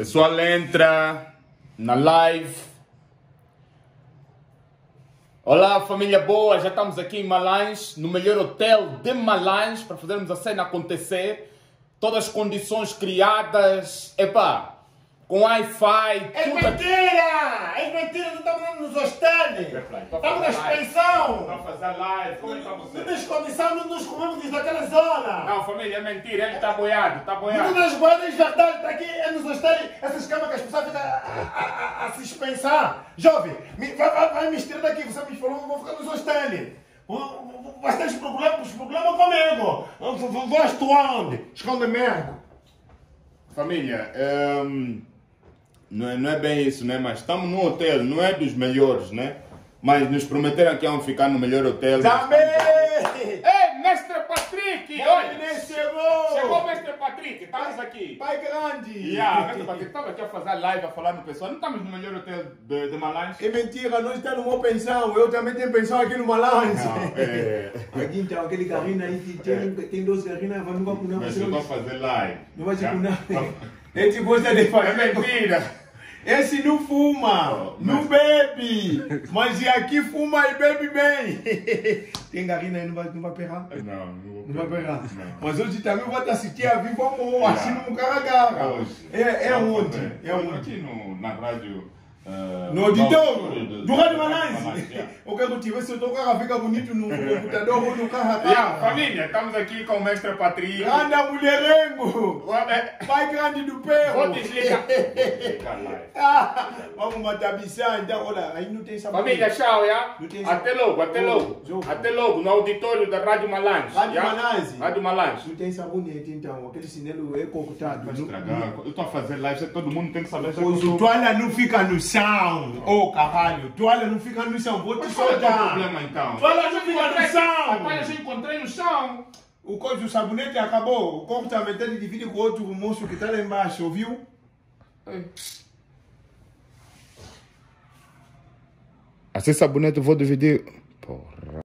Pessoal entra na live. Olá, família boa, já estamos aqui em Malães, no melhor hotel de Malães, para fazermos a cena acontecer. Todas as condições criadas, epá, com Wi-Fi, É tudo! É mentira, nos hostels! Estamos na expansão! Para fazer live, como é que está Não você? tens condição, não nos comemos desde aquela zona! Não, família, é mentira, ele está boiado, está Não boiado. nas guardas verdade, está aqui, é nos hostels, essas camas que as pessoas ficam a, a, a, a se dispensar. Jovem, vai, vai, vai me tirar daqui, você me falou, vou ficar nos hostels. Vai ter problemas, problemas comigo. Gosto onde? Esconde merda. Família, ehm, não, é, não é bem isso, né? Mas estamos num hotel, não é dos melhores, né? Mas nos prometeram que iam ficar no melhor hotel. Também! Patrick, estamos aqui. Pai grande! Yeah, estava aqui a fazer live, a falar no pessoal. Não estamos no melhor hotel de, de Malães? É mentira, nós estamos numa pensão. Eu também tenho pensão aqui no Malance. Não, é... Aqui então, aquele carrinho aí que tem, tem dois carrinhos, vai nunca punar, Mas você eu não vou fazer live. não vai te Yeah. punar. Esse gosta de É fazer. mentira! Esse não fuma, Oh, não bebe. Mas aqui fuma e bebe bem. Tem garrinha aí, não vai, não vai pegar? Não, não Não vai pegar. Não. Mas hoje também vai te assistir a vir como assim no carregar. Hoje. É, é Vamos onde? É onde? Aqui no, na rádio. eh, No auditório Malance. yeah. Eu quero te ver se o teu carro fica bonito no computador ou no carro Yeah, família, estamos aqui com o mestre Patrick. Grande mulherengo. Pai grande do perro. Vou desligar. Vamos matar bichar, então, olha, aí não tem sabor. Família, tchau, tem Até logo, até logo. Até logo, no auditório da Rádio Malange. Rádio? Malange. Rádio Malange. Não tem sabonete então, aquele chinelo é concutado. Vai estragar. Eu estou a fazer live, todo mundo tem que saber. que Pois eu o toalha não fica no chão. Ô, caralho, toalha não fica no chão. Vou te Mas qual é o soltar. problema então? Toalha Eu não já fica no encontrei- chão. Rapaz, eu já encontrei no chão. O do sabonete acabou. O corpo tá metade divide com o outro moço que tá lá embaixo, ouviu? Assim sabonete eu vou dividir